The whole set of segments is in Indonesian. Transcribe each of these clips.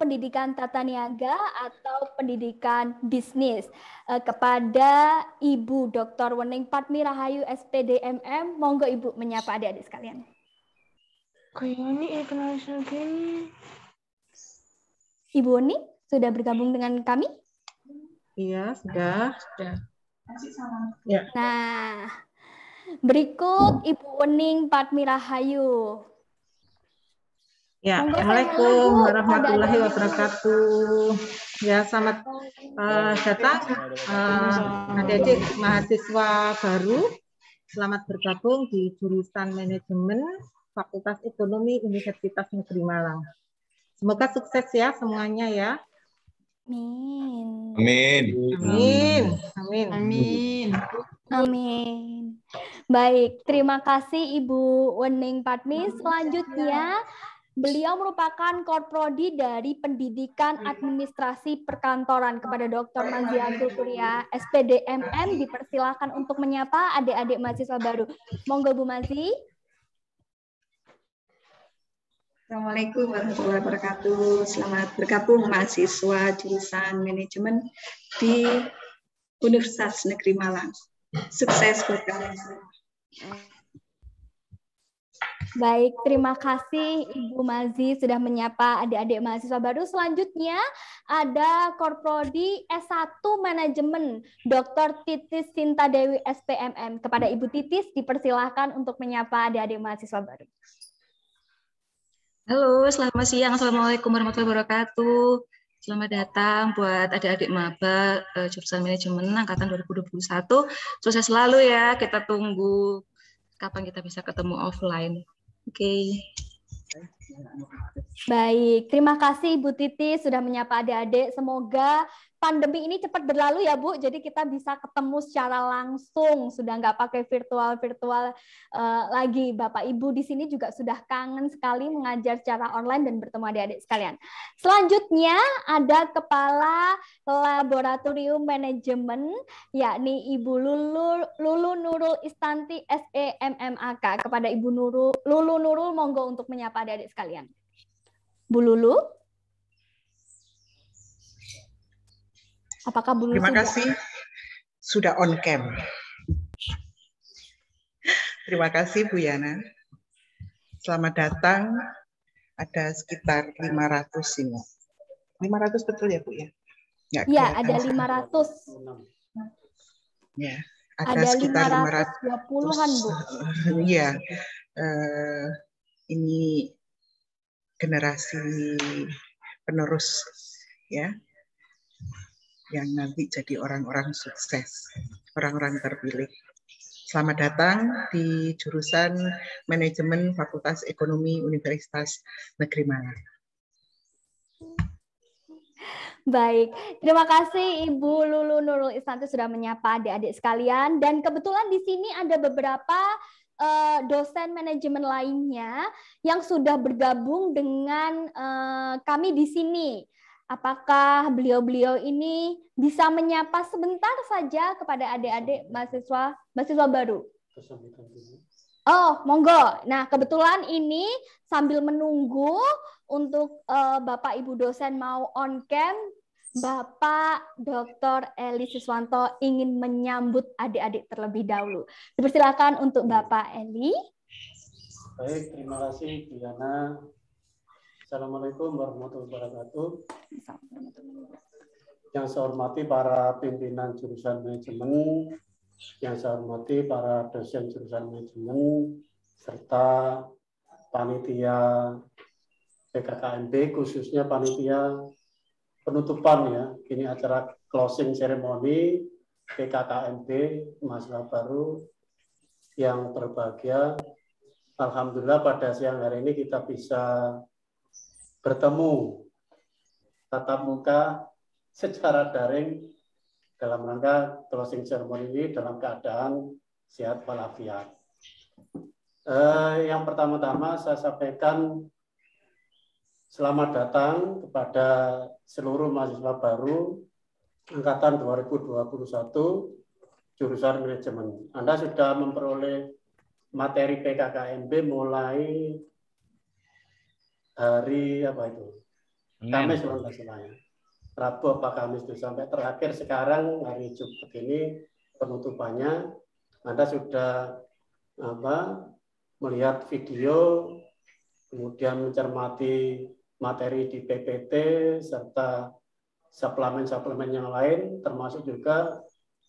pendidikan tata niaga atau pendidikan bisnis uh, kepada Ibu Dr. Wening Patmi Rahayu SPDMM. Monggo Ibu menyapa adik-adik sekalian. Kayak ini international game. Ibu Wening sudah bergabung dengan kami? Iya, sudah. Sudah. Ya. Nah, berikut Ibu Wening Patmi Rahayu. Ya, Assalamualaikum warahmatullahi wabarakatuh. Ya, selamat uh, datang uh, adik-adik mahasiswa baru. Selamat bergabung di jurusan manajemen Fakultas Ekonomi Universitas Negeri Malang. Semoga sukses ya semuanya ya. Amin. Amin. Amin. Amin. Amin. Amin. Baik, terima kasih Ibu Wening Patmi. Selanjutnya Beliau merupakan korprodi dari Pendidikan Administrasi Perkantoran kepada Dr. Maziatul Kuria, SPDMM. Dipersilakan untuk menyapa adik-adik mahasiswa baru. Monggo Bu Mazi. Assalamualaikum warahmatullahi wabarakatuh. Selamat bergabung mahasiswa jurusan manajemen di Universitas Negeri Malang. Sukses buat kalian semua. Baik, terima kasih Ibu Mazi sudah menyapa adik-adik mahasiswa baru. Selanjutnya ada Korprodi S1 Manajemen Dr. Titis Sinta Dewi SPMM. Kepada Ibu Titis dipersilahkan untuk menyapa adik-adik mahasiswa baru. Halo, selamat siang. Assalamualaikum warahmatullahi wabarakatuh. Selamat datang buat adik-adik maba eh, jurusan manajemen angkatan 2021. Sukses selalu ya. Kita tunggu kapan kita bisa ketemu offline. Oke. Okay. Baik, terima kasih Bu Titi sudah menyapa adik-adik. Semoga pandemi ini cepat berlalu ya Bu, jadi kita bisa ketemu secara langsung, sudah nggak pakai virtual-virtual uh, lagi. Bapak Ibu di sini juga sudah kangen sekali mengajar secara online dan bertemu adik-adik sekalian. Selanjutnya ada Kepala Laboratorium Manajemen, yakni Ibu Lulu, Lulu Nurul Istanti SEMMAK. Kepada Ibu Nurul, Lulu Nurul, monggo untuk menyapa adik-adik sekalian. Bu Lulu. Apakah Bu Terima kasih sudah on cam. Terima kasih Bu Yana. Selamat datang. Ada sekitar 500 ini. 500 betul ya Bu ya? Iya, ada 500. Ya, ada, ada sekitar 520-an Bu. Iya. Uh, ini generasi penerus ya yang nanti jadi orang-orang sukses, orang-orang terpilih. Selamat datang di jurusan Manajemen Fakultas Ekonomi Universitas Negeri Malang. Baik, terima kasih Ibu Lulu Nurul Istanti sudah menyapa adik-adik sekalian. Dan kebetulan di sini ada beberapa uh, dosen manajemen lainnya yang sudah bergabung dengan uh, kami di sini. Apakah beliau-beliau ini bisa menyapa sebentar saja kepada adik-adik mahasiswa mahasiswa baru? Oh, monggo. Nah, kebetulan ini sambil menunggu untuk uh, Bapak Ibu dosen mau on cam, Bapak Dr. Eli Siswanto ingin menyambut adik-adik terlebih dahulu. Dipersilakan untuk Bapak Eli. Baik, terima kasih Diana. Assalamualaikum warahmatullahi wabarakatuh. Yang saya hormati para pimpinan jurusan manajemen, yang saya hormati para dosen jurusan manajemen, serta panitia PKKMB, khususnya panitia penutupan ya. Ini acara closing ceremony PKKMB mahasiswa baru yang berbahagia. Alhamdulillah pada siang hari ini kita bisa bertemu tatap muka secara daring dalam rangka closing ceremony ini dalam keadaan sehat walafiat. Eh, yang pertama-tama saya sampaikan selamat datang kepada seluruh mahasiswa baru angkatan 2021 jurusan manajemen. Anda sudah memperoleh materi PKKMB mulai hari apa itu Kamis kalau nggak salah ya. Rabu apa Kamis itu sampai terakhir sekarang hari Jumat ini penutupannya Anda sudah apa melihat video kemudian mencermati materi di PPT serta suplemen-suplemen yang lain termasuk juga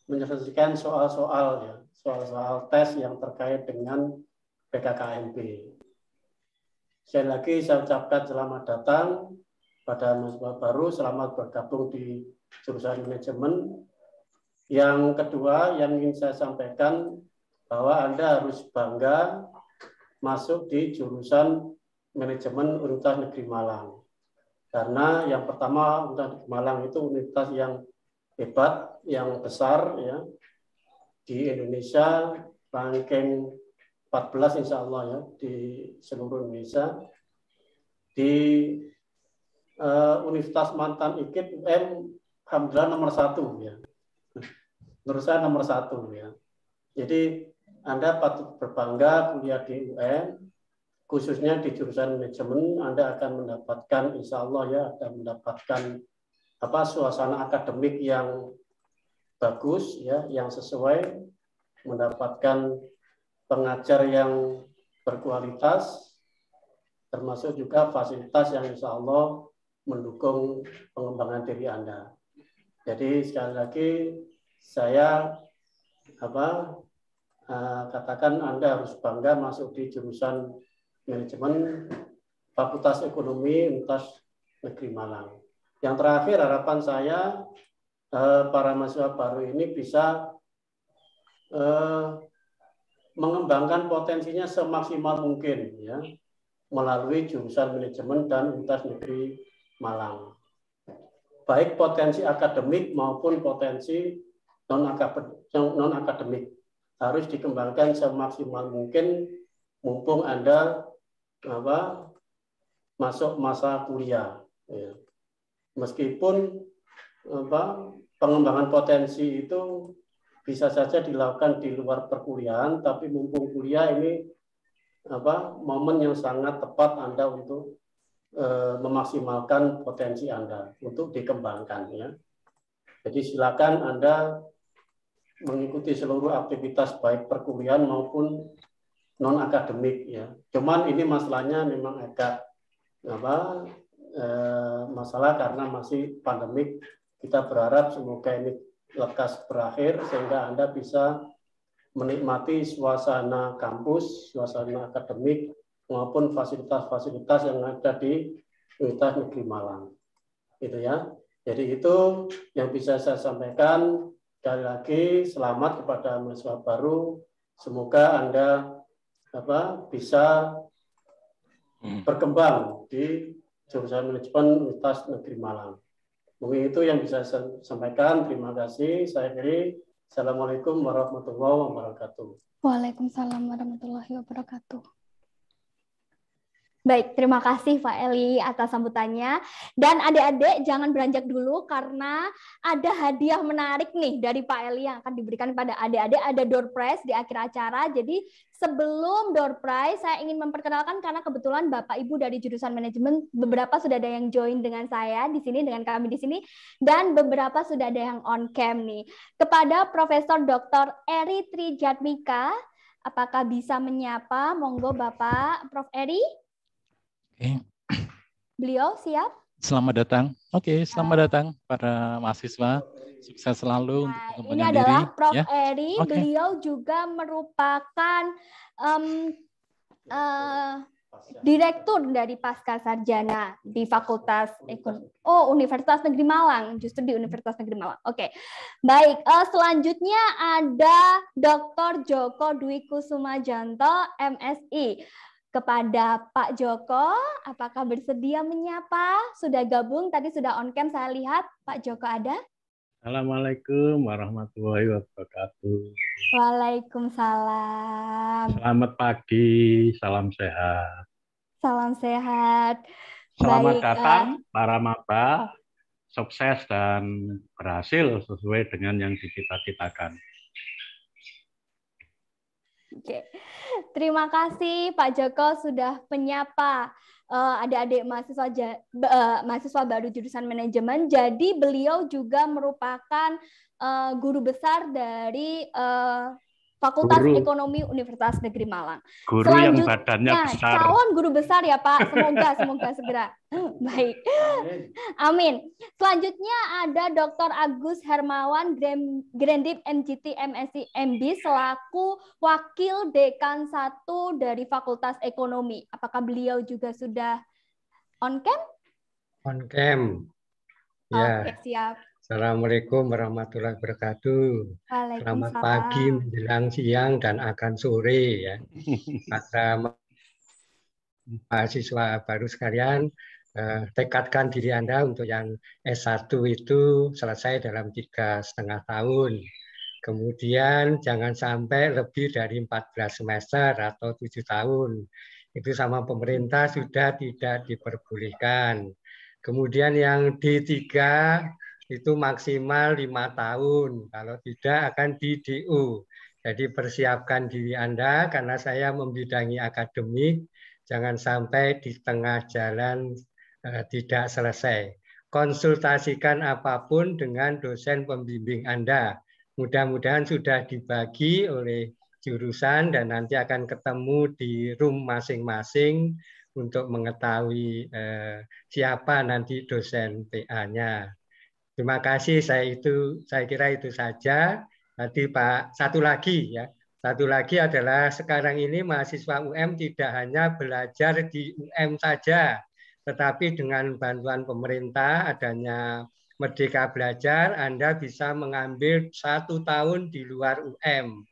menyelesaikan soal-soal ya soal-soal tes yang terkait dengan PKKMB. Sekali lagi saya ucapkan selamat datang pada mahasiswa baru, selamat bergabung di jurusan manajemen. Yang kedua yang ingin saya sampaikan bahwa Anda harus bangga masuk di jurusan manajemen Universitas Negeri Malang. Karena yang pertama Universitas Negeri Malang itu universitas yang hebat, yang besar ya di Indonesia ranking 14 insya Allah ya di seluruh Indonesia. Di uh, Universitas Mantan IKIP UM Alhamdulillah nomor satu ya. Menurut saya nomor satu ya. Jadi Anda patut berbangga kuliah di UM khususnya di jurusan manajemen. Anda akan mendapatkan insya Allah ya akan mendapatkan apa suasana akademik yang bagus ya yang sesuai mendapatkan pengajar yang berkualitas, termasuk juga fasilitas yang insya Allah mendukung pengembangan diri Anda. Jadi sekali lagi saya apa uh, katakan Anda harus bangga masuk di jurusan manajemen Fakultas Ekonomi Universitas Negeri Malang. Yang terakhir harapan saya uh, para mahasiswa baru ini bisa uh, mengembangkan potensinya semaksimal mungkin ya melalui jurusan manajemen dan Universitas Negeri Malang. Baik potensi akademik maupun potensi non akademik harus dikembangkan semaksimal mungkin mumpung Anda apa masuk masa kuliah ya. Meskipun apa pengembangan potensi itu bisa saja dilakukan di luar perkuliahan, tapi mumpung kuliah ini apa momen yang sangat tepat Anda untuk e, memaksimalkan potensi Anda untuk dikembangkan ya. Jadi silakan Anda mengikuti seluruh aktivitas baik perkuliahan maupun non akademik ya. Cuman ini masalahnya memang agak apa e, masalah karena masih pandemik. Kita berharap semoga ini lekas berakhir sehingga Anda bisa menikmati suasana kampus, suasana akademik maupun fasilitas-fasilitas yang ada di Universitas Negeri Malang. Gitu ya. Jadi itu yang bisa saya sampaikan. Sekali lagi selamat kepada mahasiswa baru. Semoga Anda apa bisa hmm. berkembang di jurusan manajemen Universitas Negeri Malang. Mungkin itu yang bisa saya sampaikan. Terima kasih. Saya kiri. Assalamualaikum warahmatullahi wabarakatuh. Waalaikumsalam warahmatullahi wabarakatuh. Baik, terima kasih Pak Eli atas sambutannya. Dan adik-adik jangan beranjak dulu karena ada hadiah menarik nih dari Pak Eli yang akan diberikan kepada adik-adik. Ada door prize di akhir acara. Jadi sebelum door prize, saya ingin memperkenalkan karena kebetulan Bapak Ibu dari jurusan manajemen beberapa sudah ada yang join dengan saya di sini, dengan kami di sini, dan beberapa sudah ada yang on cam nih. Kepada Profesor Dr. Eri Trijatmika, apakah bisa menyapa? Monggo Bapak Prof. Eri. Oke. Beliau siap? Selamat datang. Oke, selamat datang para mahasiswa. Sukses selalu nah, untuk Ini adalah diri. Prof. Ya. Eri. Okay. Beliau juga merupakan um, uh, direktur dari pasca sarjana di Fakultas Ekonomi. Oh, Universitas Negeri Malang, justru di Universitas Negeri Malang. Oke, okay. baik. Uh, selanjutnya ada Dr. Joko Dwi Kusuma Janto, MSI kepada Pak Joko. Apakah bersedia menyapa? Sudah gabung, tadi sudah on cam saya lihat. Pak Joko ada? Assalamualaikum warahmatullahi wabarakatuh. Waalaikumsalam. Selamat pagi, salam sehat. Salam sehat. Selamat Baik, datang uh, para maba, sukses dan berhasil sesuai dengan yang dicita-citakan. Oke. Terima kasih Pak Joko sudah menyapa uh, adik-adik mahasiswa uh, mahasiswa baru jurusan manajemen. Jadi beliau juga merupakan uh, guru besar dari uh, Fakultas guru. Ekonomi Universitas Negeri Malang. Guru yang badannya besar. Calon guru besar ya Pak. Semoga semoga segera. Baik. Amin. Selanjutnya ada Dr. Agus Hermawan Grandip MGT MSc MB selaku Wakil Dekan 1 dari Fakultas Ekonomi. Apakah beliau juga sudah on cam? On cam. Ya. Oke, siap. Assalamualaikum warahmatullahi wabarakatuh. Selamat pagi, menjelang siang, dan akan sore ya. Para mahasiswa baru sekalian, eh, tekadkan diri Anda untuk yang S1 itu selesai dalam tiga setengah tahun. Kemudian jangan sampai lebih dari 14 semester atau tujuh tahun. Itu sama pemerintah sudah tidak diperbolehkan. Kemudian yang D3 itu maksimal lima tahun. Kalau tidak akan di DU. Jadi persiapkan diri Anda karena saya membidangi akademik, jangan sampai di tengah jalan uh, tidak selesai. Konsultasikan apa pun dengan dosen pembimbing Anda. Mudah-mudahan sudah dibagi oleh jurusan dan nanti akan ketemu di room masing-masing untuk mengetahui eh, siapa nanti dosen PA-nya. Terima kasih. Saya itu saya kira itu saja. Tadi Pak satu lagi ya. Satu lagi adalah sekarang ini mahasiswa UM tidak hanya belajar di UM saja, tetapi dengan bantuan pemerintah adanya Merdeka Belajar, Anda bisa mengambil satu tahun di luar UM.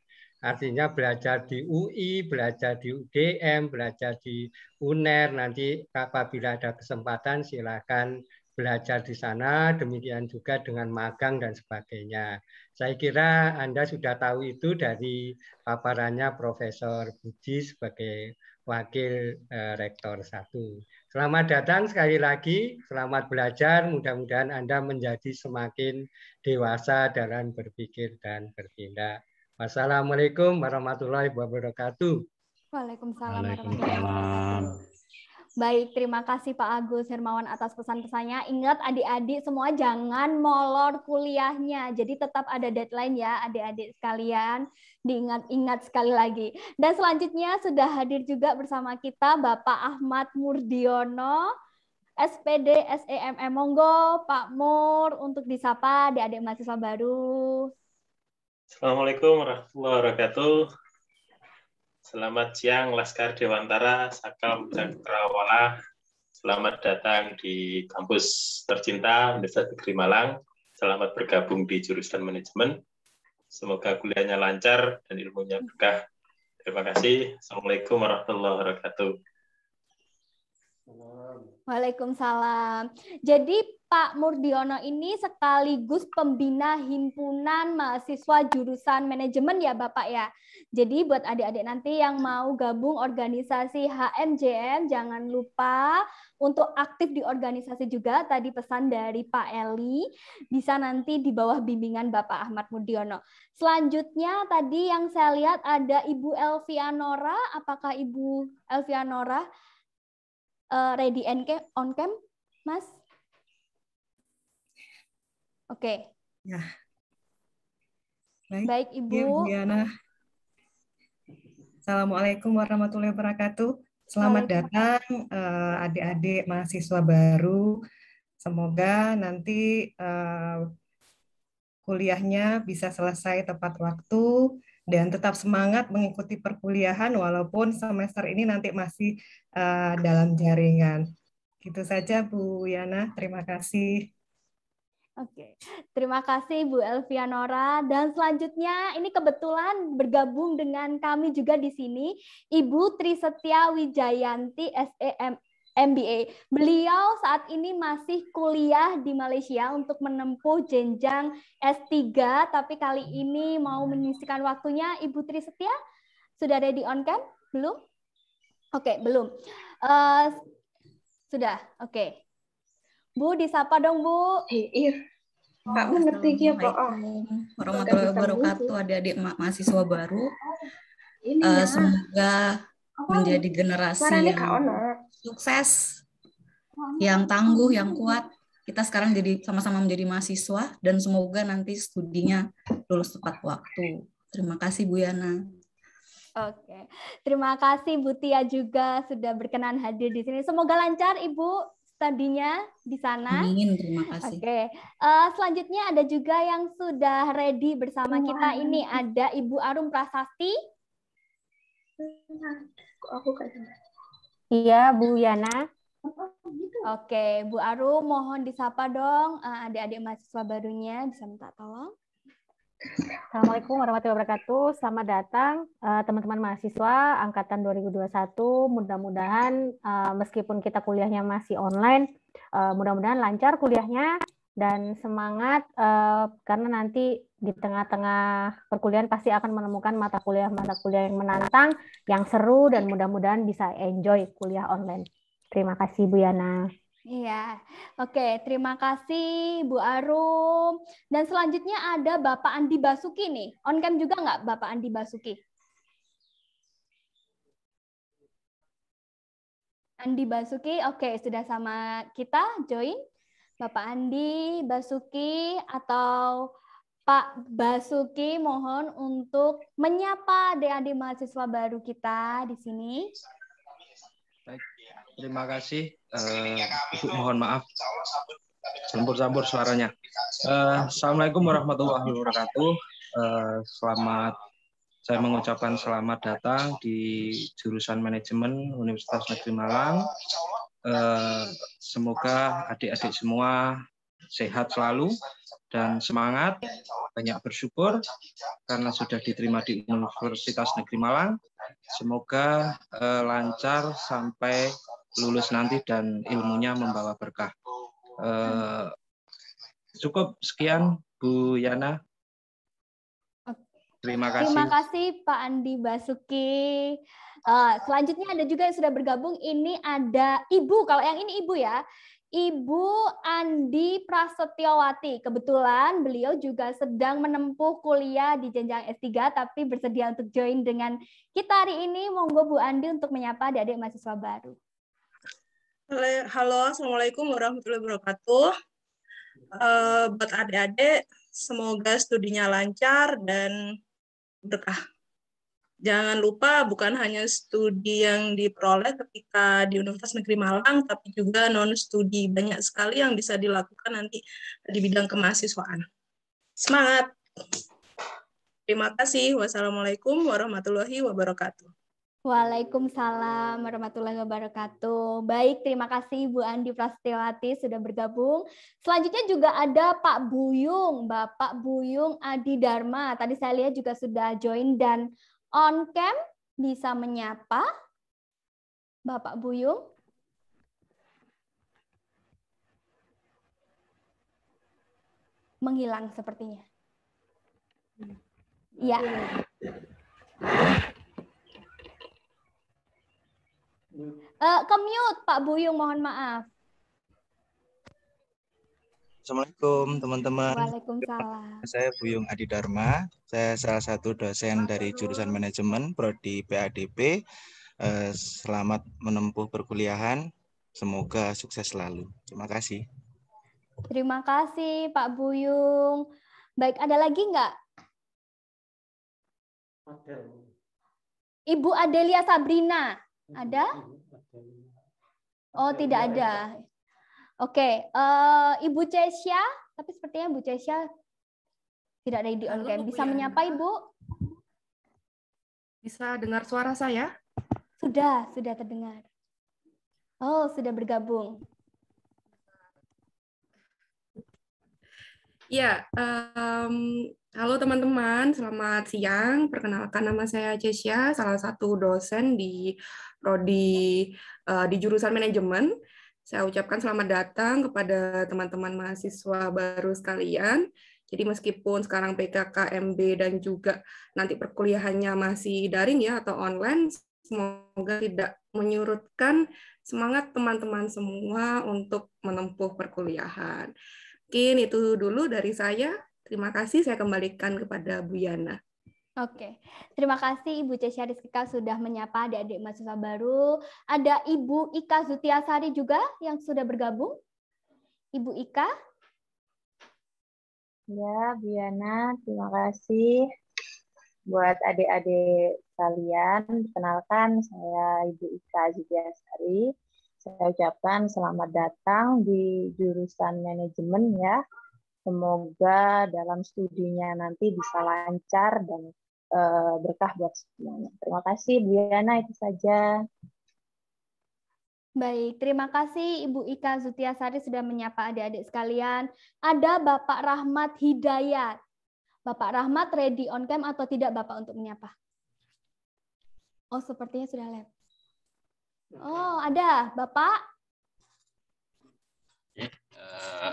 Artinya belajar di UI, belajar di UGM, belajar di UNER. Nanti apabila ada kesempatan silakan belajar di sana, demikian juga dengan magang dan sebagainya. Saya kira Anda sudah tahu itu dari paparannya Profesor Budi sebagai Wakil eh, Rektor 1. Selamat datang sekali lagi, selamat belajar, mudah-mudahan Anda menjadi semakin dewasa dalam berpikir dan bertindak. Wassalamualaikum warahmatullahi wabarakatuh. Waalaikumsalam warahmatullahi wabarakatuh. Baik, terima kasih Pak Agus Hermawan atas pesan-pesannya. Ingat adik-adik semua jangan molor kuliahnya. Jadi tetap ada deadline ya adik-adik sekalian. Diingat-ingat sekali lagi. Dan selanjutnya sudah hadir juga bersama kita Bapak Ahmad Murdiono, SPD SEMM. Monggo Pak Mur untuk disapa adik-adik mahasiswa baru. Assalamualaikum warahmatullahi wabarakatuh. Selamat siang Laskar Dewantara, Sakam Cakrawala. Selamat datang di kampus tercinta Universitas Negeri Malang. Selamat bergabung di jurusan manajemen. Semoga kuliahnya lancar dan ilmunya berkah. Terima kasih. Assalamualaikum warahmatullahi wabarakatuh. Waalaikumsalam. Jadi Pak Murdiono ini sekaligus pembina himpunan mahasiswa jurusan manajemen ya Bapak ya. Jadi buat adik-adik nanti yang mau gabung organisasi HMJM jangan lupa untuk aktif di organisasi juga tadi pesan dari Pak Eli bisa nanti di bawah bimbingan Bapak Ahmad Murdiono. Selanjutnya tadi yang saya lihat ada Ibu Elvianora, apakah Ibu Elvianora uh, ready on cam, Mas? Oke. Ya. Baik, Baik Ibu. Ya, Diana. Assalamualaikum warahmatullahi wabarakatuh. Selamat datang eh, adik-adik uh, mahasiswa baru. Semoga nanti uh, kuliahnya bisa selesai tepat waktu dan tetap semangat mengikuti perkuliahan walaupun semester ini nanti masih uh, dalam jaringan. Gitu saja Bu Yana, terima kasih. Oke, terima kasih Bu Elvianora. Dan selanjutnya ini kebetulan bergabung dengan kami juga di sini Ibu Trisetia Wijayanti SEM MBA. Beliau saat ini masih kuliah di Malaysia untuk menempuh jenjang S3, tapi kali ini mau menyisikan waktunya. Ibu Trisetia, sudah ready on cam? Belum? Oke, belum. Uh, sudah, oke. Bu, disapa dong, Bu. Iya. Pak mengerti ya, Pak. Warahmatullahi wabarakatuh, adik-adik mahasiswa baru. Ini uh, semoga apa? menjadi generasi yang sukses, yang tangguh, yang kuat. Kita sekarang jadi sama-sama menjadi mahasiswa dan semoga nanti studinya lulus tepat waktu. Terima kasih Bu Yana. Oke, terima kasih Bu Tia juga sudah berkenan hadir di sini. Semoga lancar Ibu studinya di sana. Amin, terima kasih. Oke, uh, selanjutnya ada juga yang sudah ready bersama kita. Ini ada Ibu Arum Prasasti. Aku kan. Iya, Bu Yana. Oke, Bu Arum, mohon disapa dong uh, adik-adik mahasiswa barunya. Bisa minta tolong. Assalamualaikum warahmatullahi wabarakatuh. Selamat datang eh, teman-teman uh, mahasiswa angkatan 2021. Mudah-mudahan uh, meskipun kita kuliahnya masih online, uh, mudah-mudahan lancar kuliahnya dan semangat uh, karena nanti di tengah-tengah perkuliahan pasti akan menemukan mata kuliah-mata kuliah yang menantang, yang seru dan mudah-mudahan bisa enjoy kuliah online. Terima kasih Bu Yana. Iya, oke. Terima kasih Bu Arum. Dan selanjutnya ada Bapak Andi Basuki nih. On cam juga nggak Bapak Andi Basuki? Andi Basuki, oke sudah sama kita join. Bapak Andi Basuki atau Pak Basuki mohon untuk menyapa adik-adik mahasiswa baru kita di sini. Baik, terima kasih. Uh, mohon maaf. Campur-campur suaranya. Uh, Assalamualaikum warahmatullahi wabarakatuh. Uh, selamat saya mengucapkan selamat datang di jurusan manajemen Universitas Negeri Malang. Uh, semoga adik-adik semua sehat selalu dan semangat, banyak bersyukur karena sudah diterima di Universitas Negeri Malang. Semoga uh, lancar sampai lulus nanti dan ilmunya membawa berkah. Uh, cukup sekian Bu Yana. Terima kasih. Terima kasih Pak Andi Basuki. Uh, selanjutnya ada juga yang sudah bergabung. Ini ada Ibu. Kalau yang ini Ibu ya. Ibu Andi Prasetyawati. Kebetulan beliau juga sedang menempuh kuliah di jenjang S3 tapi bersedia untuk join dengan kita hari ini. Monggo Bu Andi untuk menyapa adik-adik mahasiswa baru. Halo, Assalamualaikum warahmatullahi wabarakatuh. Uh, buat adik-adik, semoga studinya lancar dan berkah. Jangan lupa bukan hanya studi yang diperoleh ketika di Universitas Negeri Malang, tapi juga non-studi. Banyak sekali yang bisa dilakukan nanti di bidang kemahasiswaan. Semangat! Terima kasih. Wassalamualaikum warahmatullahi wabarakatuh. Waalaikumsalam warahmatullahi wabarakatuh. Baik, terima kasih Bu Andi Prastiwati sudah bergabung. Selanjutnya juga ada Pak Buyung, Bapak Buyung Adi Dharma. Tadi saya lihat juga sudah join dan on cam bisa menyapa Bapak Buyung. Menghilang sepertinya. Ya. Uh, kemute Pak Buyung, mohon maaf. Assalamualaikum teman-teman. Waalaikumsalam. Saya Buyung Adi Dharma. Saya salah satu dosen dari jurusan manajemen prodi PADP. Eh, selamat menempuh perkuliahan. Semoga sukses selalu. Terima kasih. Terima kasih Pak Buyung. Baik, ada lagi nggak? Ibu Adelia Sabrina. Ada? Oh, tidak ada. Oke, uh, Ibu Cesia, tapi sepertinya Ibu Cesia tidak ada di on cam. Bisa menyapa Ibu? Bisa dengar suara saya? Sudah, sudah terdengar. Oh, sudah bergabung. Ya, um, halo teman-teman, selamat siang. Perkenalkan nama saya Cesia, salah satu dosen di prodi uh, di jurusan manajemen. Saya ucapkan selamat datang kepada teman-teman mahasiswa baru sekalian. Jadi meskipun sekarang PKKMB dan juga nanti perkuliahannya masih daring ya atau online, semoga tidak menyurutkan semangat teman-teman semua untuk menempuh perkuliahan. Mungkin itu dulu dari saya. Terima kasih, saya kembalikan kepada Bu Yana. Oke, terima kasih Ibu Cesia Rizkika sudah menyapa adik-adik mahasiswa baru. Ada Ibu Ika Zutiasari juga yang sudah bergabung. Ibu Ika. Ya, Bu Yana, terima kasih buat adik-adik sekalian. Kenalkan, saya Ibu Ika Zutiasari. Saya ucapkan selamat datang di jurusan manajemen ya. Semoga dalam studinya nanti bisa lancar dan Eh, berkah buat semuanya. Terima kasih Bu Yana itu saja. Baik, terima kasih Ibu Ika Zutiasari sudah menyapa adik-adik sekalian. Ada Bapak Rahmat Hidayat. Bapak Rahmat ready on cam atau tidak Bapak untuk menyapa? Oh, sepertinya sudah live. Oh, ada Bapak. Uh,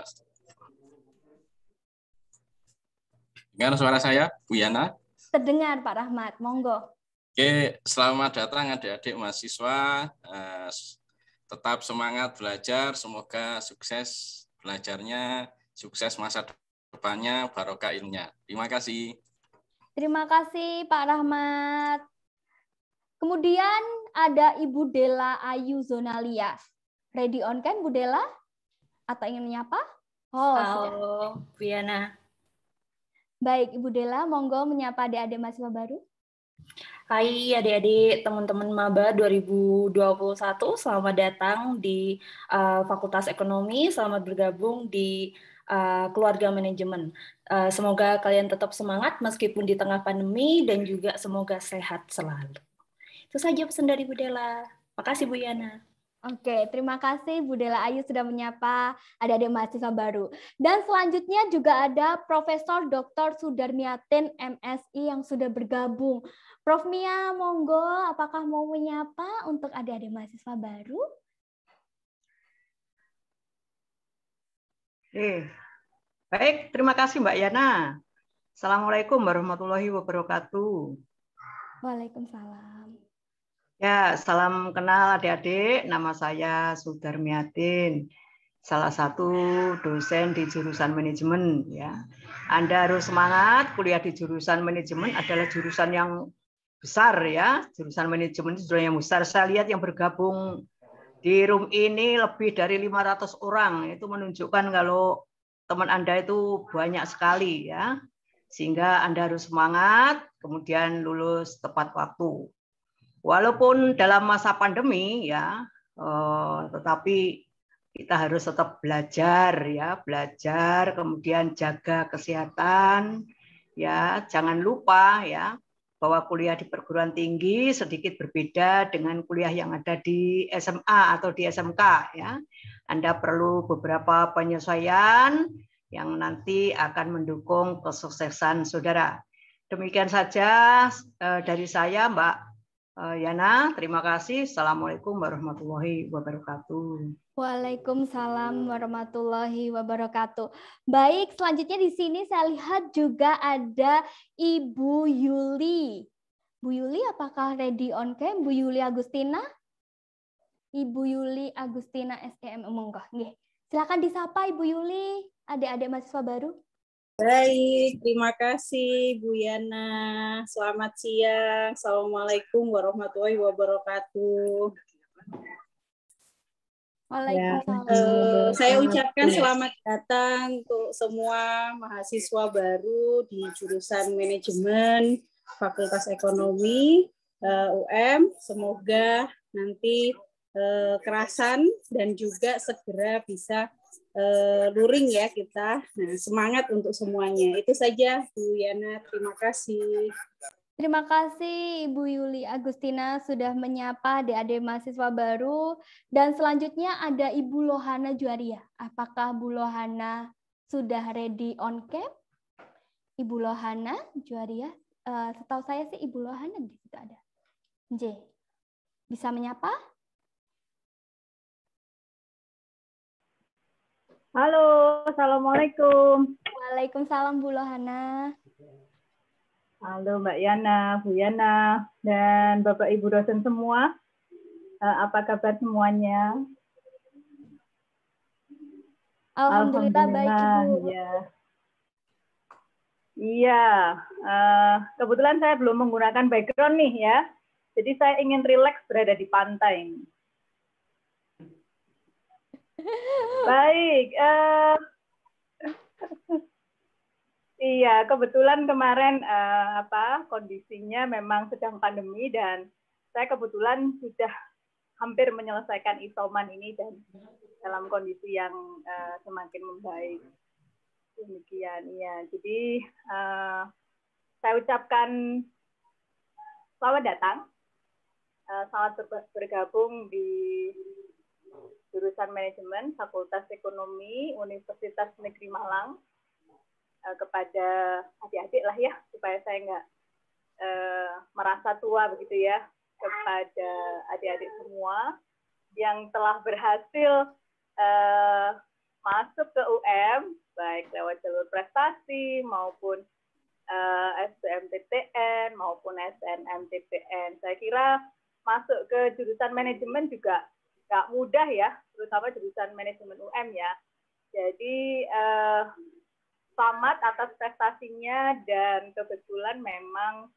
dengar suara saya, Bu Yana? Terdengar Pak Rahmat, monggo. Oke, selamat datang adik-adik mahasiswa. Eh, tetap semangat belajar, semoga sukses belajarnya, sukses masa depannya, barokah ilmunya. Terima kasih. Terima kasih Pak Rahmat. Kemudian ada Ibu Dela Ayu Zonalia. Ready on kan Bu Dela? Atau ingin menyapa? Oh, Halo, Viana. Baik, Ibu Dela, monggo menyapa adik-adik mahasiswa baru. Hai adik-adik teman-teman Maba 2021, selamat datang di uh, Fakultas Ekonomi, selamat bergabung di uh, keluarga manajemen. Uh, semoga kalian tetap semangat meskipun di tengah pandemi dan juga semoga sehat selalu. Itu saja pesan dari Bu Dela. Makasih Bu Yana. Oke, terima kasih Bu Dela Ayu sudah menyapa adik-adik mahasiswa baru. Dan selanjutnya juga ada Profesor Dr. Sudarmiatin MSI yang sudah bergabung. Prof Mia, monggo, apakah mau menyapa untuk adik-adik mahasiswa baru? Eh, baik, terima kasih Mbak Yana. Assalamualaikum warahmatullahi wabarakatuh. Waalaikumsalam. Ya, salam kenal adik-adik. Nama saya Sudarmiatin, salah satu dosen di jurusan manajemen. Ya, Anda harus semangat. Kuliah di jurusan manajemen adalah jurusan yang besar ya. Jurusan manajemen itu yang besar. Saya lihat yang bergabung di room ini lebih dari 500 orang. Itu menunjukkan kalau teman Anda itu banyak sekali ya. Sehingga Anda harus semangat, kemudian lulus tepat waktu walaupun dalam masa pandemi ya, eh, tetapi kita harus tetap belajar ya, belajar kemudian jaga kesehatan ya, jangan lupa ya bahwa kuliah di perguruan tinggi sedikit berbeda dengan kuliah yang ada di SMA atau di SMK ya. Anda perlu beberapa penyesuaian yang nanti akan mendukung kesuksesan saudara. Demikian saja eh, dari saya Mbak Yana, terima kasih. Assalamualaikum warahmatullahi wabarakatuh. Waalaikumsalam warahmatullahi wabarakatuh. Baik, selanjutnya di sini saya lihat juga ada Ibu Yuli. Bu Yuli, apakah ready on cam? Bu Yuli Agustina? Ibu Yuli Agustina STM monggo. Silakan disapa Ibu Yuli, adik-adik mahasiswa baru. Baik, terima kasih Bu Yana. Selamat siang. Assalamualaikum warahmatullahi wabarakatuh. Waalaikumsalam. Ya, uh, saya ucapkan selamat datang untuk semua mahasiswa baru di jurusan manajemen Fakultas Ekonomi uh, eh, UM. Semoga nanti uh, kerasan dan juga segera bisa luring ya kita. Nah, semangat untuk semuanya. Itu saja Bu Yana, terima kasih. Terima kasih Ibu Yuli Agustina sudah menyapa adik-adik mahasiswa baru. Dan selanjutnya ada Ibu Lohana Juaria. Apakah Bu Lohana sudah ready on cam? Ibu Lohana Juaria. Uh, setahu saya sih Ibu Lohana di situ ada. J. Bisa menyapa? Halo, Assalamualaikum. Waalaikumsalam Bu Lohana. Halo Mbak Yana, Bu Yana, dan Bapak Ibu dosen semua. Eh, apa kabar semuanya? Alhamdulillah, Alhamdulillah baik Ibu. Ya. Iya, uh, kebetulan saya belum menggunakan background nih ya. Jadi saya ingin rileks berada di pantai. Baik. Uh, iya, kebetulan kemarin uh, apa kondisinya memang sedang pandemi dan saya kebetulan sudah hampir menyelesaikan isoman ini dan dalam kondisi yang uh, semakin membaik. Demikian, ya. Jadi uh, saya ucapkan selamat datang uh, selamat bergabung di jurusan manajemen Fakultas Ekonomi Universitas Negeri Malang uh, kepada adik-adik lah ya supaya saya nggak uh, merasa tua begitu ya kepada adik-adik semua yang telah berhasil uh, masuk ke UM baik lewat jalur prestasi maupun uh, SBMPTN maupun SNMPTN. Saya kira masuk ke jurusan manajemen juga nggak mudah ya, terutama jurusan manajemen UM ya. Jadi uh, selamat atas prestasinya dan kebetulan memang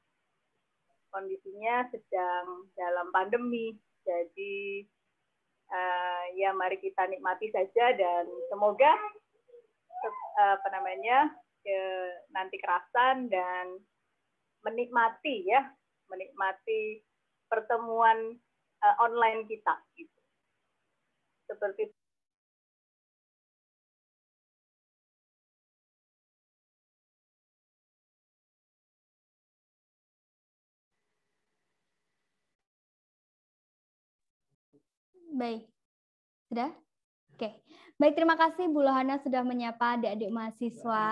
kondisinya sedang dalam pandemi. Jadi uh, ya mari kita nikmati saja dan semoga apa namanya nanti kerasan dan menikmati ya menikmati pertemuan uh, online kita gitu. Seperti Baik. Sudah? Oke. Baik, terima kasih Bu Lohana sudah menyapa adik-adik mahasiswa.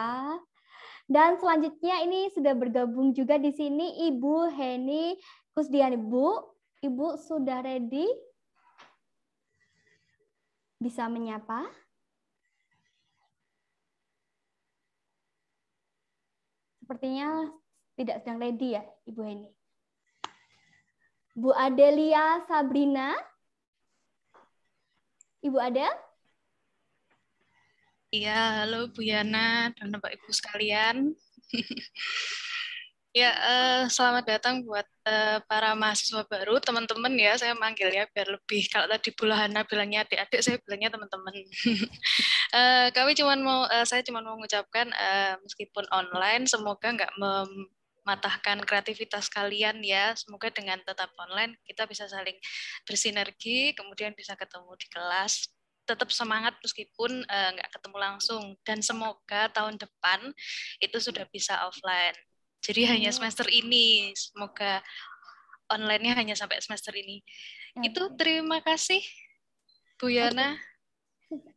Dan selanjutnya ini sudah bergabung juga di sini Ibu Heni Kusdiani. Bu, Ibu sudah ready? Bisa menyapa? Sepertinya tidak sedang ready ya, Ibu Heni. Bu Adelia Sabrina. Ibu Adel? Iya, halo Bu Yana dan Bapak Ibu sekalian. Ya, uh, selamat datang buat uh, para mahasiswa baru, teman-teman ya. Saya manggilnya biar lebih. Kalau tadi Bu Lahana bilangnya adik-adik, saya bilangnya teman-teman. uh, kami cuma mau, uh, saya cuma mau mengucapkan uh, meskipun online, semoga nggak mematahkan kreativitas kalian ya. Semoga dengan tetap online kita bisa saling bersinergi, kemudian bisa ketemu di kelas tetap semangat meskipun nggak uh, ketemu langsung dan semoga tahun depan itu sudah bisa offline jadi hanya semester ini. Semoga online-nya hanya sampai semester ini. Okay. Itu terima kasih Bu Yana.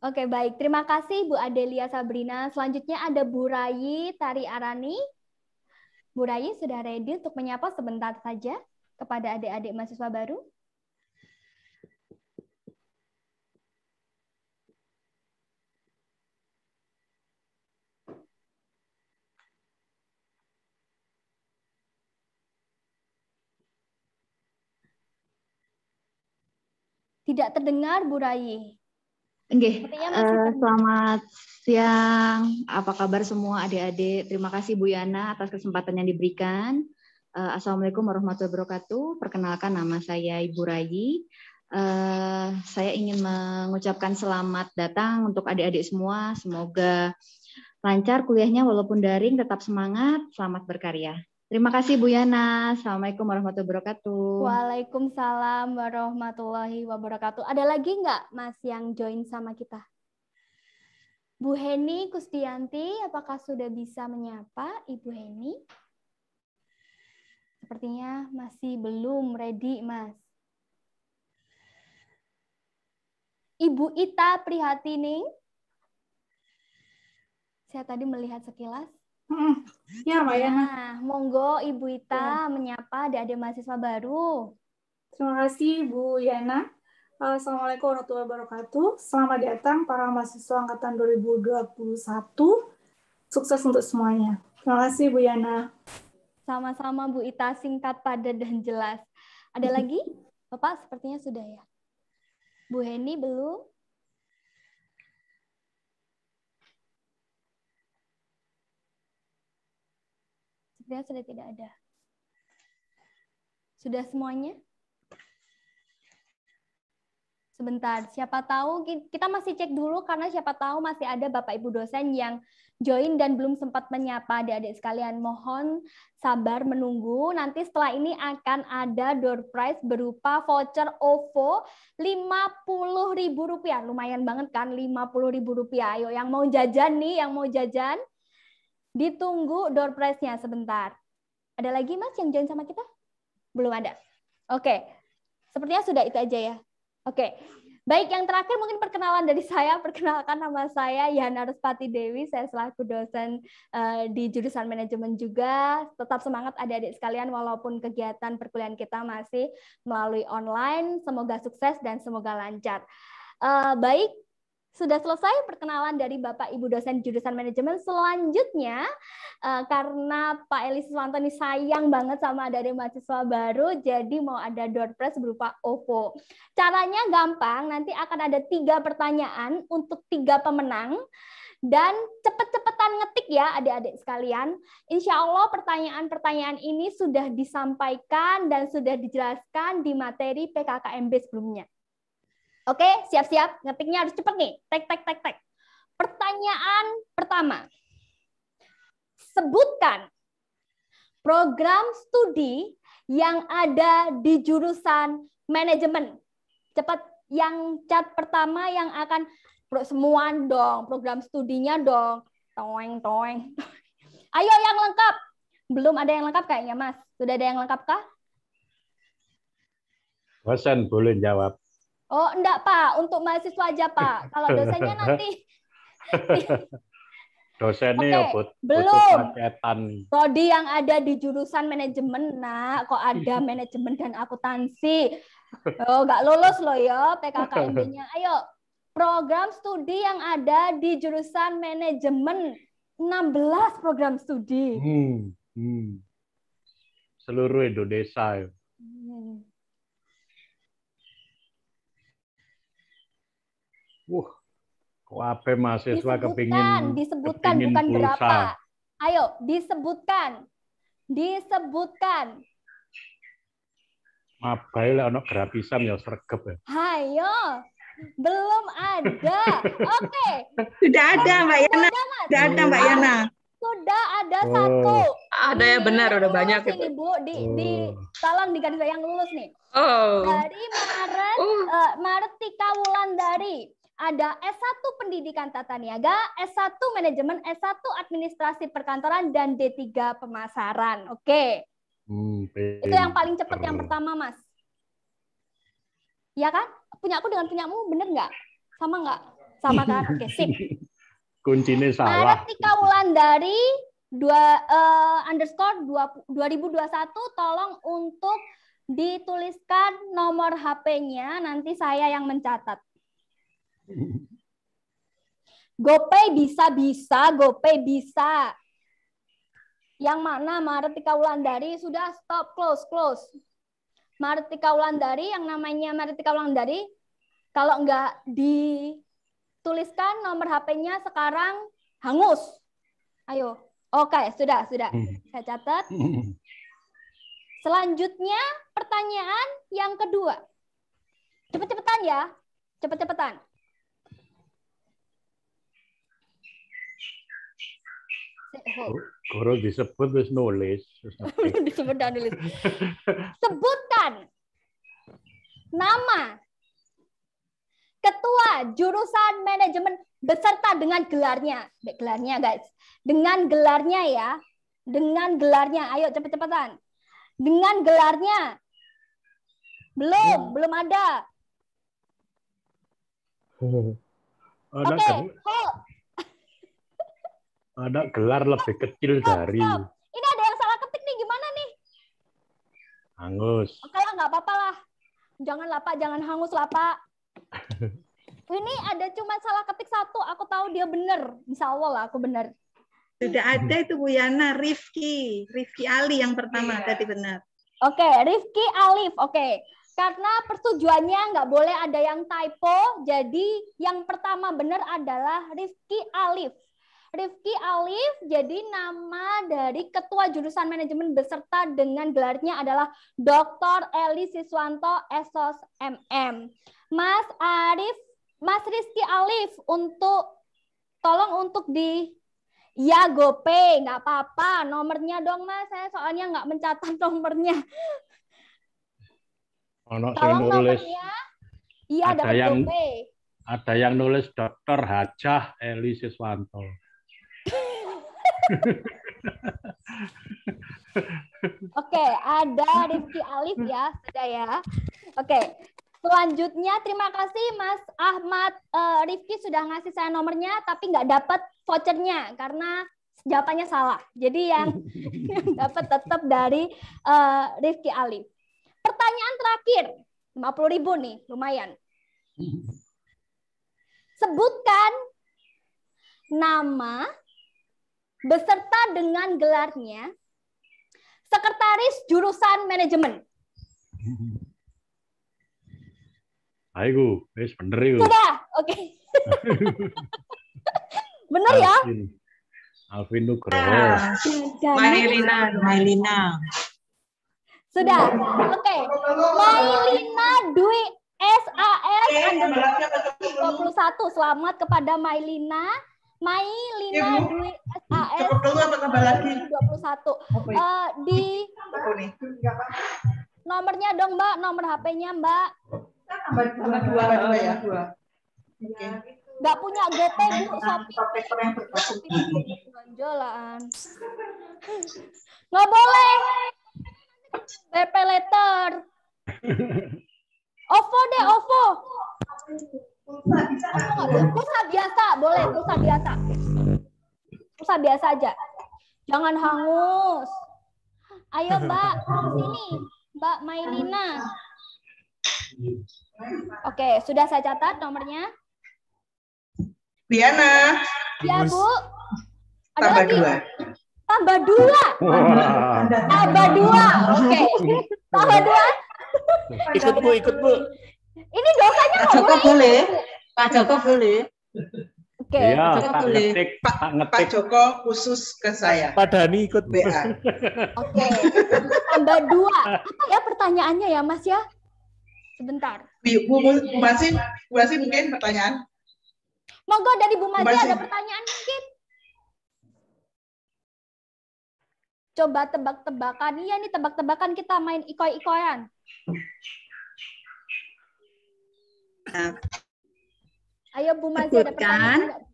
Oke, okay, baik. Terima kasih Bu Adelia Sabrina. Selanjutnya ada Bu Rayi Tari Arani. Bu Rayi sudah ready untuk menyapa sebentar saja kepada adik-adik mahasiswa baru. Tidak terdengar, Bu Rai. Oke, uh, selamat siang. Apa kabar semua adik-adik? Terima kasih Bu Yana atas kesempatan yang diberikan. Uh, Assalamualaikum warahmatullahi wabarakatuh. Perkenalkan nama saya Ibu Rayi. Uh, saya ingin mengucapkan selamat datang untuk adik-adik semua. Semoga lancar kuliahnya walaupun daring, tetap semangat, selamat berkarya. Terima kasih Bu Yana. Assalamualaikum warahmatullahi wabarakatuh. Waalaikumsalam warahmatullahi wabarakatuh. Ada lagi nggak Mas yang join sama kita? Bu Heni Kustianti, apakah sudah bisa menyapa Ibu Heni? Sepertinya masih belum ready, Mas. Ibu Ita Prihatini. Saya tadi melihat sekilas Hmm, ya, Mbak Yana. Nah, monggo Ibu Ita ya. menyapa adik-adik mahasiswa baru. Terima kasih Bu Yana. Assalamualaikum warahmatullahi wabarakatuh. Selamat datang para mahasiswa angkatan 2021. Sukses untuk semuanya. Terima kasih Bu Yana. Sama-sama Bu Ita, singkat, padat, dan jelas. Ada lagi? Bapak sepertinya sudah ya. Bu Heni belum? Sepertinya sudah tidak ada. Sudah semuanya? Sebentar, siapa tahu kita masih cek dulu karena siapa tahu masih ada Bapak Ibu dosen yang join dan belum sempat menyapa adik-adik sekalian. Mohon sabar menunggu. Nanti setelah ini akan ada door prize berupa voucher OVO Rp50.000. Lumayan banget kan Rp50.000. Ayo yang mau jajan nih, yang mau jajan ditunggu door prize-nya sebentar. Ada lagi Mas yang join sama kita? Belum ada. Oke. Sepertinya sudah itu aja ya. Oke, baik yang terakhir mungkin perkenalan dari saya. Perkenalkan nama saya Yana Ruspati Dewi. Saya selaku dosen uh, di jurusan manajemen juga. Tetap semangat adik-adik sekalian walaupun kegiatan perkuliahan kita masih melalui online. Semoga sukses dan semoga lancar. Uh, baik, sudah selesai perkenalan dari Bapak Ibu dosen jurusan manajemen. Selanjutnya, uh, karena Pak Eli Siswanto ini sayang banget sama dari mahasiswa baru, jadi mau ada door prize berupa OVO. Caranya gampang, nanti akan ada tiga pertanyaan untuk tiga pemenang. Dan cepet-cepetan ngetik ya adik-adik sekalian. Insya Allah pertanyaan-pertanyaan ini sudah disampaikan dan sudah dijelaskan di materi PKKMB sebelumnya. Oke, siap-siap. Ngetiknya harus cepet nih. Tek, tek, tek, tek. Pertanyaan pertama. Sebutkan program studi yang ada di jurusan manajemen. Cepat yang cat pertama yang akan semua dong, program studinya dong. Toeng, toeng. Ayo yang lengkap. Belum ada yang lengkap kayaknya, Mas. Sudah ada yang lengkap kah? Dosen boleh jawab. Oh, enggak, Pak. Untuk mahasiswa aja, Pak. Kalau dosennya nanti dosennya okay, belum. paketan. Prodi yang ada di jurusan manajemen, nak. Kok ada manajemen dan akuntansi? Oh, enggak lulus loh ya PKKMB-nya. Ayo, program studi yang ada di jurusan manajemen 16 program studi. Hmm, hmm. Seluruh Indonesia. Hmm. Wah, kok apa mahasiswa disebutkan, kepingin disebutkan kepingin bukan pulsa. berapa. Ayo, disebutkan. Disebutkan. Maaf, lah anak gratisan ya sregep ya. Hayo. Belum ada. Oke. Okay. Sudah ada Mbak Yana. Sudah ada Mbak Yana. Sudah ada oh. satu. Ada ya benar, udah banyak ini Bu, di oh. di tolong diganti yang lulus nih. Oh. Dari Maret uh. Uh, Maret Tika Wulandari ada S1 Pendidikan Tata Niaga, S1 Manajemen, S1 Administrasi Perkantoran, dan D3 Pemasaran. Oke. Hmm, Itu yang paling cepat yang pertama, Mas. Ya kan? Punya aku dengan punyamu bener nggak? Sama nggak? Sama kan? Oke, sip. Kuncinya salah. Tika Wulandari dua uh, underscore dua, 2021 tolong untuk dituliskan nomor HP-nya nanti saya yang mencatat. GoPay bisa bisa, GoPay bisa. Yang mana Martika Wulandari sudah stop close close. Martika Wulandari yang namanya Martika Wulandari kalau enggak dituliskan nomor HP-nya sekarang hangus. Ayo. Oke, sudah, sudah. Hmm. Saya catat. Selanjutnya pertanyaan yang kedua. Cepet-cepetan ya. Cepet-cepetan. Guru disebut wis nulis. disebut dan nulis. Sebutkan nama ketua jurusan manajemen beserta dengan gelarnya. Gelarnya guys. Dengan gelarnya ya. Dengan gelarnya. Ayo cepet-cepetan. Dengan gelarnya. Belum, hmm. belum ada. Oke, okay. hold ada gelar lebih kecil dari. Stop. Ini ada yang salah ketik nih, gimana nih? Hangus. Oke lah, nggak apa-apa lah. Jangan lah Pak, jangan hangus lah Pak. Ini ada cuma salah ketik satu, aku tahu dia bener. Insya Allah lah, aku bener. Sudah ada itu Bu Yana, Rifki. Rifki Ali yang pertama, iya. tadi benar. Oke, Rifki Alif. Oke, karena persetujuannya nggak boleh ada yang typo, jadi yang pertama benar adalah Rifki Alif. Rifki Alif jadi nama dari ketua jurusan manajemen beserta dengan gelarnya adalah Dr. Eli Siswanto Esos MM. Mas Arif, Mas Rizky Alif untuk tolong untuk di Ya GoPay, nggak apa-apa. Nomornya dong mas, saya soalnya nggak mencatat nomornya. Ono sing Tolong nulis nomornya. Iya ada yang GoPay. ada yang nulis Dokter Hajah Eli Siswanto. Oke, ada Rizky Alif ya, sudah ya. Oke, selanjutnya terima kasih Mas Ahmad eh, Rifki sudah ngasih saya nomornya, tapi nggak dapat vouchernya karena jawabannya salah. Jadi yang, yang dapat tetap dari eh, Rifki Alif. Pertanyaan terakhir, 50 ribu nih, lumayan. Sebutkan nama beserta dengan gelarnya sekretaris jurusan manajemen. Ayo, wis bener iku. Sudah, oke. Bener ya? Alvin. Nugroho. Ah. Mailina, Mailina. Sudah. Oke. Mailina Dwi SAS underscore 21. Selamat kepada Mailina. Mailina Ibu. Dwi SAS Cukup dulu apa tambah lagi? 21. Eh, di nomornya dong Mbak, nomor HP-nya Mbak. Tambah dua, tambah dua ya. Oke. Nggak punya GoPay Bu, Shopee. Belanjolan. Nggak boleh. BP letter. OVO deh, OVO. Pulsa biasa, boleh pulsa biasa. Pulsa biasa aja. Jangan hangus. Ayo Mbak, sini. Mbak Mailina. Oke, sudah saya catat nomornya. Diana. Ya, Bu. Ada Tambah lagi? dua. Tambah dua. Tambah dua. Oke. Tambah dua. Ikut Bu, ikut Bu. Ini dosanya Pak Joko boleh. Pak Joko boleh? Oke. Iya, Pak Joko ngetik, Pak, Pak ngetik. Joko khusus ke saya. Pak Dani ikut. BA. Oke. Tambah dua. Apa ya pertanyaannya ya, Mas ya? Sebentar. Bu, Bu, Bu Masi, Bu Masi mungkin pertanyaan. Monggo dari Bu Masih. ada pertanyaan mungkin? Coba tebak-tebakan. Iya nih tebak-tebakan kita main ikoy-ikoyan. Ayo Bu Mazi ada pertanyaan. Sebutkan.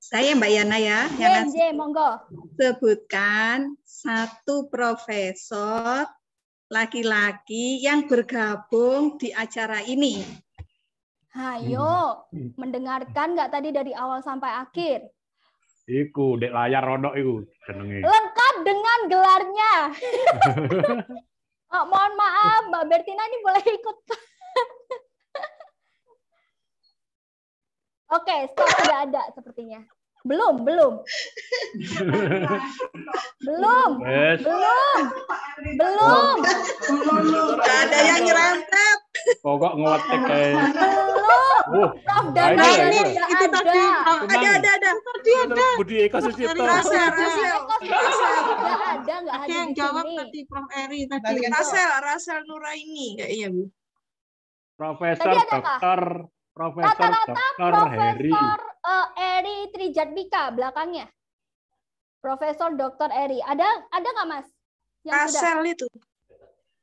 Saya Mbak Yana ya. J, Yana J, monggo. sebutkan satu profesor laki-laki yang bergabung di acara ini. Hayo, mendengarkan nggak tadi dari awal sampai akhir? Iku dek layar rodok iku jenenge. Lengkap dengan gelarnya. Oh, mohon maaf, Mbak Bertina ini boleh ikut. Oke, stop sudah ada sepertinya. Belum, belum. Belum. Wes. Belum. Belum. Gak ada yang nyerempet. Pokok ngewetik kayak. Belum. Wuh, Prof dan nah, Dani itu, tadi. ada. Ada, ada, ada. Tadi ada. Budi Eka Sucipto. Rasel, Rasel. Sudah ada, nggak Ada yang jawab tadi Prof Eri tadi. Rasel, Rasel Nuraini kayaknya Bu. Profesor? Dokter Profesor Rata-rata Heri. Profesor eh, Eri Trijatmika belakangnya. Profesor Dr. Eri. Ada ada nggak Mas? Yang sudah? Rasel itu.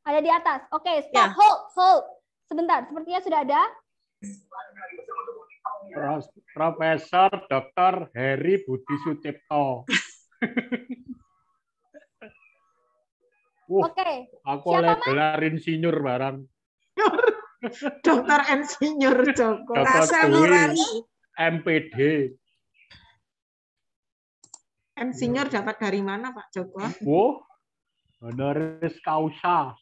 Ada di atas. Oke, stop. Ya. Hold, hold. Sebentar, sepertinya sudah ada. Pro- Profesor Dokter Heri Budi Sucipto. Oke. aku Siapa, oleh Mas? gelar insinyur barang. Dokter Insinyur Joko. Dokter Dwi, MPD. Insinyur dapat dari mana Pak Joko? Wah, honoris causa.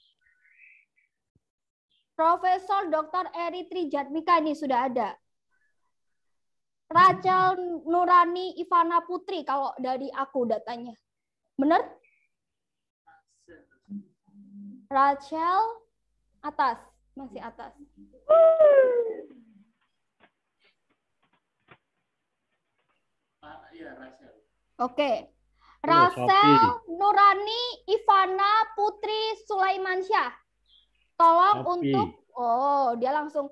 Profesor Dr. Eri Trijatmika ini sudah ada. Rachel Nurani Ivana Putri kalau dari aku datanya. Benar? Rachel atas, masih atas. Oke. Halo, Rasel. Nurani, Ivana, Putri, Sulaimansyah. Tolong Sophie. untuk Oh, dia langsung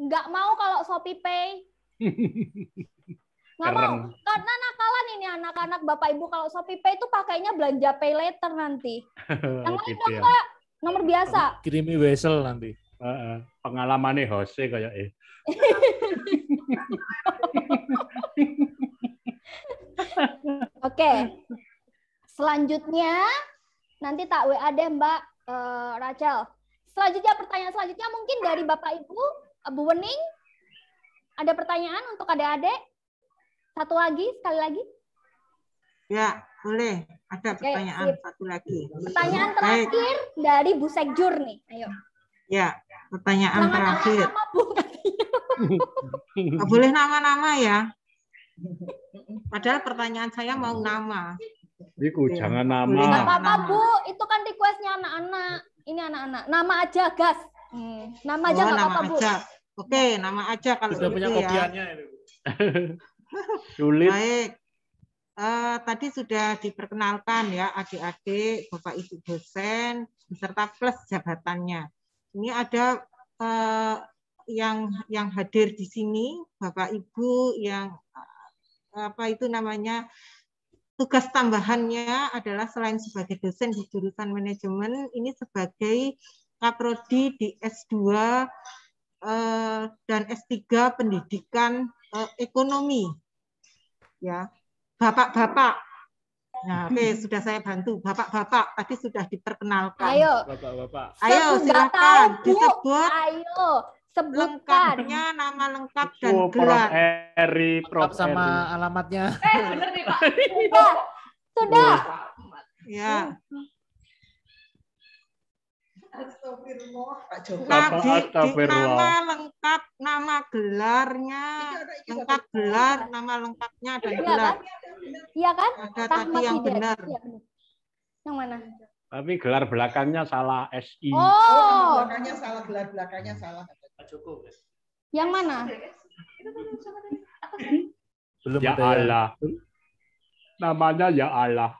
nggak mau kalau Shopee Pay. Nggak mau. Karena nakalan ini anak-anak Bapak Ibu kalau Shopee Pay itu pakainya belanja pay later nanti. Yang lain Gitu dong, ya. Pak. Nomor biasa. Kirimi wesel nanti. Heeh. Pengalamannya Jose kayak eh. Oke. Selanjutnya nanti tak WA deh Mbak eh, Rachel. Selanjutnya pertanyaan selanjutnya mungkin dari Bapak Ibu Bu Wening. Ada pertanyaan untuk adik-adik? Satu lagi, sekali lagi. Ya, boleh. Ada Oke, pertanyaan sip. satu lagi. Pertanyaan Baik. terakhir dari Bu Sekjur nih. Ayo. Ya, pertanyaan Jangan terakhir. nama-nama, Bu. Nggak boleh nama-nama ya. Padahal pertanyaan saya mau nama. Iku jangan nama. apa-apa Bu, itu kan requestnya anak-anak. Ini anak-anak. Nama aja gas. Hmm, Nama aja Oh, nggak nama apa-apa Bu. aja. Oke, nama aja kalau Sudah gitu punya ya. kopiannya itu. Sulit. Baik. Eh, tadi sudah diperkenalkan ya adik-adik, Bapak Ibu dosen, beserta plus jabatannya. Ini ada eh, yang yang hadir di sini, Bapak Ibu yang eh, apa itu namanya tugas tambahannya adalah selain sebagai dosen di jurusan manajemen, ini sebagai kaprodi di S2 eh, dan S3 pendidikan eh, ekonomi. Ya, bapak-bapak. Nah, oke sudah saya bantu. Bapak-bapak tadi sudah diperkenalkan. Ayo. Bapak-bapak. Ayo silakan tahu, disebut Ayo, sebutkan. lengkapnya, nama lengkap dan Oh, Prof. gelar. Eri, Prof. sama alamatnya. Sudah. Sudah. Ya. Di, Astagfirullah. nama lengkap, nama gelarnya, lengkap gelar, nama lengkapnya dan Iya gelar. kan? Iya kan? Ada tadi yang benar. Iya, benar. Yang mana? Tapi gelar belakangnya salah SI. Oh, belakangnya salah gelar belakangnya salah. yang mana? Belum Ya ada yang- Allah. Namanya ya Allah.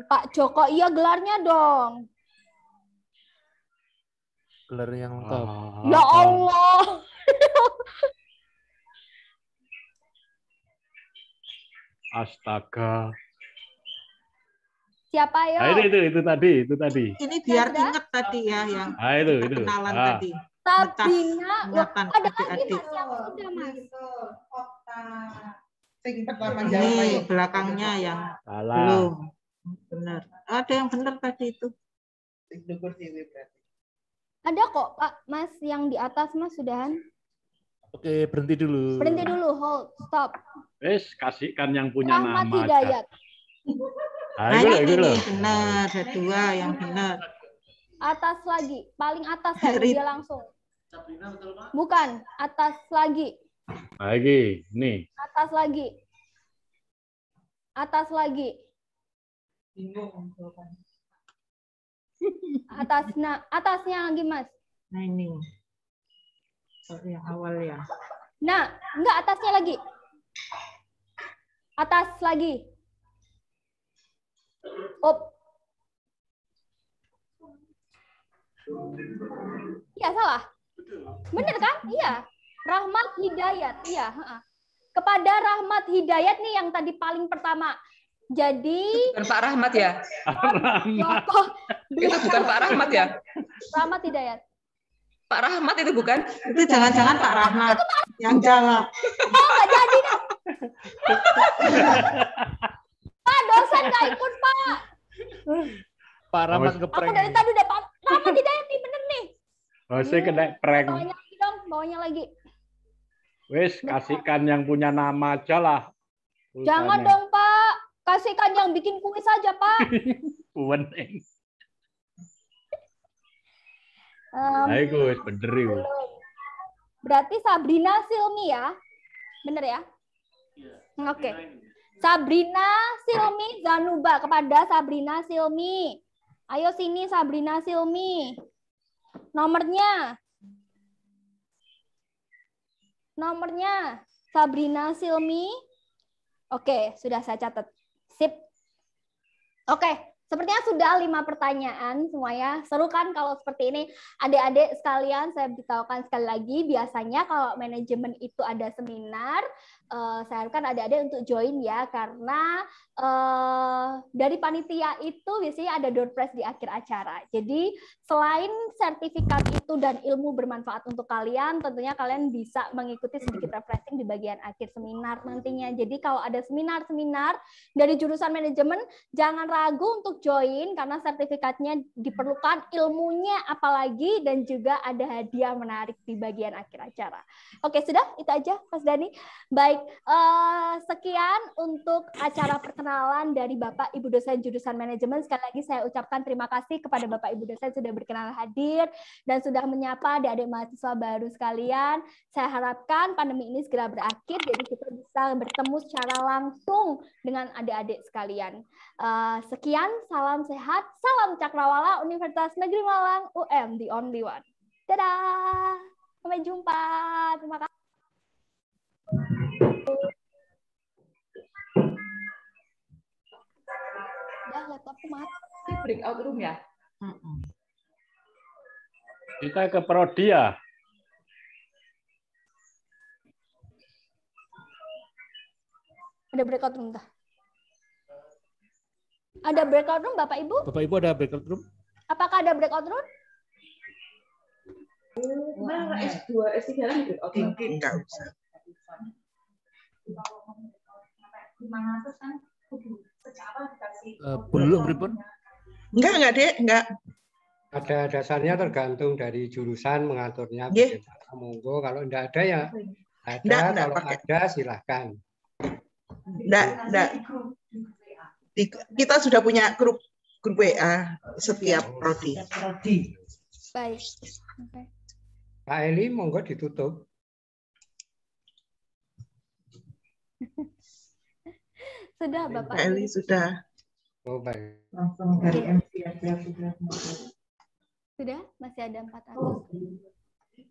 Pak Joko, iya gelarnya dong. gelar yang lengkap. Ya Allah. Astaga. Siapa yo? Nah, itu, itu, itu tadi, itu tadi. Ini biar Sudah? ingat tadi ya yang Ah, itu, itu. perkenalan Ah. tadi. Ingatan ada lagi. Mas yang sudah Mas. Ini ayo. belakangnya yang Salah. belum benar. Ada yang benar tadi itu. Ada kok Pak Mas yang di atas Mas sudahan. Oke, berhenti dulu. Berhenti dulu, hold, stop. Wes, kasihkan yang punya Rahmat nama. Hidayat. Ah, Nah, itu loh, ini itu loh. benar, ada dua yang benar. Atas lagi, paling atas kan dia langsung. Bukan, atas lagi, Lagi, nih. atas lagi. Atas lagi. Bingung. Atas nah, atasnya lagi, Mas. Nah ini. Oh, yang awal ya. Nah, enggak atasnya lagi. Atas lagi. Up. Iya, salah. Bener kan? Iya. Rahmat Hidayat. Iya. Kepada Rahmat Hidayat nih yang tadi paling pertama. Jadi Bukan Pak Rahmat ya? Joko Itu bukan Pak Rahmat ya? Rahmat Hidayat. Pak Rahmat itu bukan? Itu jangan-jangan Pak Rahmat yang jawab. Oh, nggak jadi dah. Pak, dosen nggak ikut, Pak. Pak Rahmat Awas. ngeprank. Aku dari tadi udah Pak Rahmat Hidayat nih, bener nih. Jose kena prank. Bawanya lagi dong, bawanya lagi. Wes, kasihkan yang punya nama aja lah. Jangan dong. Kasihkan yang bikin kuis saja, Pak. Nah, itu wes bener itu. berarti Sabrina Silmi ya? Bener ya? Oke. Sabrina Silmi Zanuba kepada Sabrina Silmi. Ayo sini Sabrina Silmi. Nomornya. Nomornya. Sabrina Silmi. Oke, sudah saya catat. Oke, Sepertinya sudah lima pertanyaan semuanya. Seru kan kalau seperti ini. Adik-adik sekalian, saya beritahukan sekali lagi, biasanya kalau manajemen itu ada seminar, uh, saya harapkan adik-adik untuk join ya, karena uh, dari panitia itu biasanya ada door prize di akhir acara. Jadi selain sertifikat itu dan ilmu bermanfaat untuk kalian, tentunya kalian bisa mengikuti sedikit refreshing di bagian akhir seminar nantinya. Jadi kalau ada seminar-seminar dari jurusan manajemen, jangan ragu untuk join karena sertifikatnya diperlukan, ilmunya apalagi dan juga ada hadiah menarik di bagian akhir acara. Oke, sudah itu aja Mas Dani. Baik, eh, sekian untuk acara perkenalan dari Bapak Ibu dosen jurusan manajemen. Sekali lagi saya ucapkan terima kasih kepada Bapak Ibu dosen sudah berkenan hadir dan sudah menyapa adik-adik mahasiswa baru sekalian. Saya harapkan pandemi ini segera berakhir jadi kita bisa bertemu secara langsung dengan adik-adik sekalian. Uh, sekian, salam sehat, salam cakrawala Universitas Negeri Malang UM, the only one. Dadah, sampai jumpa. Terima kasih. Laptopku mati. Breakout room ya? Kita ke Prodi ya. Ada breakout room dah. Ada breakout room Bapak Ibu? Bapak Ibu ada breakout room? Apakah ada breakout room? Mana S2, S3 kan breakout room? Enggak usah. Uh, belum, Ribon? Enggak, enggak, Dek. Enggak. Ada dasarnya tergantung dari jurusan mengaturnya. Bagaimana. Monggo kalau enggak ada ya ada, Enggak, enggak kalau pakai. ada silahkan. Enggak, enggak. Di- Kita sudah punya grup grup WA setiap prodi. Baik. Oke. Pak Eli monggo ditutup. Sudah Bapak. Pak Eli sudah. Oh baik. Langsung dari MC aja sudah. Sudah? Masih ada empat ratus.